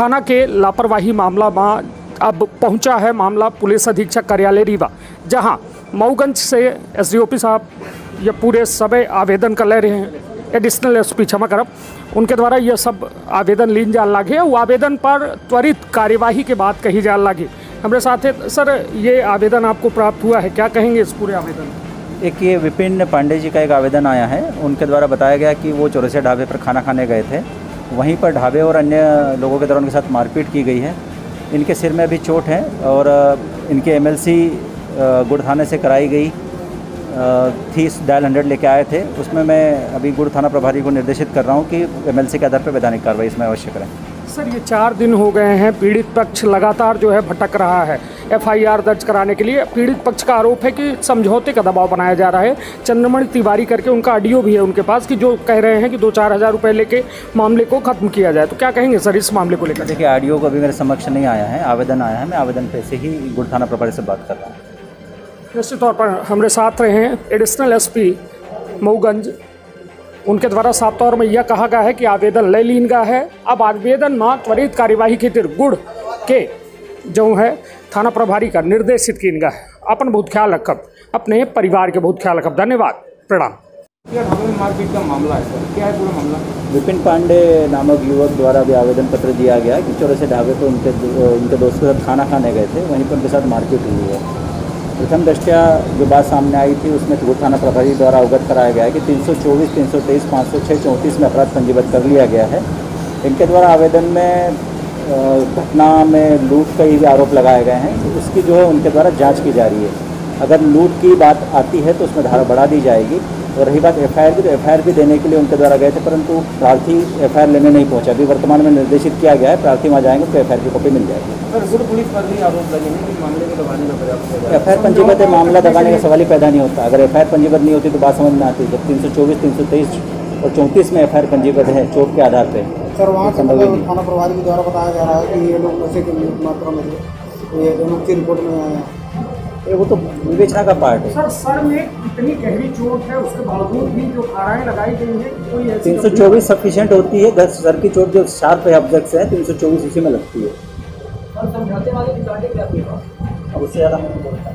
थाना के लापरवाही मामला में अब पहुँचा है मामला पुलिस अधीक्षक कार्यालय रीवा, जहाँ मऊगंज से एसडीओपी साहब ये पूरे सभी आवेदन कर ले रहे हैं। एडिशनल एस पी क्षमा करब उनके द्वारा यह सब आवेदन लीन जान लागे। वो आवेदन पर त्वरित कार्यवाही के बाद कही जान लागे। हमारे साथ है। सर, ये आवेदन आपको प्राप्त हुआ है? क्या कहेंगे इस पूरे आवेदन? एक ये विपिन पांडे जी का एक आवेदन आया है। उनके द्वारा बताया गया कि वो चौरसिया ढाबे पर खाना खाने गए थे। वहीं पर ढाबे और अन्य लोगों के दौरान के साथ मारपीट की गई है। इनके सिर में अभी चोट है और इनके एमएलसी गुड़ थाने से कराई गई थी डायल हंड्रेड लेके आए थे। उसमें मैं अभी गुड़ थाना प्रभारी को निर्देशित कर रहा हूँ कि एमएलसी के आधार पर वैधानिक कार्रवाई इसमें अवश्य करें। सर ये चार दिन हो गए हैं पीड़ित पक्ष लगातार जो है भटक रहा है। एफआईआर दर्ज कराने के लिए पीड़ित पक्ष का आरोप है कि समझौते का दबाव बनाया जा रहा है। चंद्रमणि तिवारी करके उनका ऑडियो भी है उनके पास कि जो कह रहे हैं कि दो चार हज़ार रुपये लेके मामले को खत्म किया जाए। तो क्या कहेंगे सर इस मामले को लेकर? देखिए ऑडियो को अभी मेरे समक्ष नहीं आया है आवेदन आया है। मैं आवेदन पे से ही गुड़ थाना प्रभारी से बात कर रहा हूँ। निश्चित तौर पर हमारे साथ रहे हैं एडिशनल एसपी मऊगंज। उनके द्वारा साफ़ तौर में यह कहा गया है कि आवेदन ले लीन गया है। अब आवेदन में त्वरित कार्यवाही खातिर गुड़ के जो है थाना प्रभारी का निर्देशित किन गया है। अपन बहुत ख्याल रखब अपने परिवार के बहुत ख्याल रखब। धन्यवाद। प्रणाम। मारपीट का मामला है सर। क्या है पूरा मामला? विपिन पांडे नामक युवक द्वारा भी आवेदन पत्र दिया गया कि चौरसे ढाबे पर उनके उनके दोस्तों के साथ खाना खाने गए थे वहीं पर उनके साथ मारपीट हुई है। प्रथम दृष्टिया जो बात सामने आई थी उसमें गुड़ थाना प्रभारी द्वारा अवगत कराया गया है कि 324, 323, 506, 34 में अपराध पंजीबद्ध कर लिया गया है। इनके द्वारा आवेदन में घटना में लूट का ही आरोप लगाए गए हैं। तो उसकी जो है उनके द्वारा जाँच की जा रही है। अगर लूट की बात आती है तो उसमें धारा बढ़ा दी जाएगी। और रही बात एफ़ की तो एफ़ भी देने के लिए उनके द्वारा गए थे परंतु प्रार्थी एफआईआर लेने नहीं पहुँचा। अभी वर्तमान में निर्देशित किया गया है प्रार्थी वहाँ जाएँगे तो एफ़ की कॉपी मिल जाएगी। सर गुड़ पुलिस पर भी आरोप लगे कि मामले को दबाने में पर्याप्त एफ़ आई आर पंजीबद्ध मामला दबाने का सवाल ही पैदा नहीं होता। अगर एफ़ आई पंजीबद्ध नहीं होती तो बात समझ में आती जब तीन सौ चौबीस तीन सौ तेईस और चौंतीस में एफ़ पंजीबद्ध है चोट के आधार पर सर वहाँ ही मतलब। थाना प्रभारी के द्वारा बताया जा रहा है कि ये लोग नशे की मात्रा में ये दोनों की रिपोर्ट में हैं वो तो विवेचना का पार्ट है। सर सर में इतनी गहरी चोट है उसके बावजूद भी जो धाराएँ लगाई गई है कोई ऐसी तीन सौ चौबीस सफिशियंट होती है दस सर की चोट जो शार्प है ऑब्जेक्ट है तीन सौ चौबीस इसी में लगती है। समझौते वाले रिकॉर्डिंग क्या उससे ज़्यादा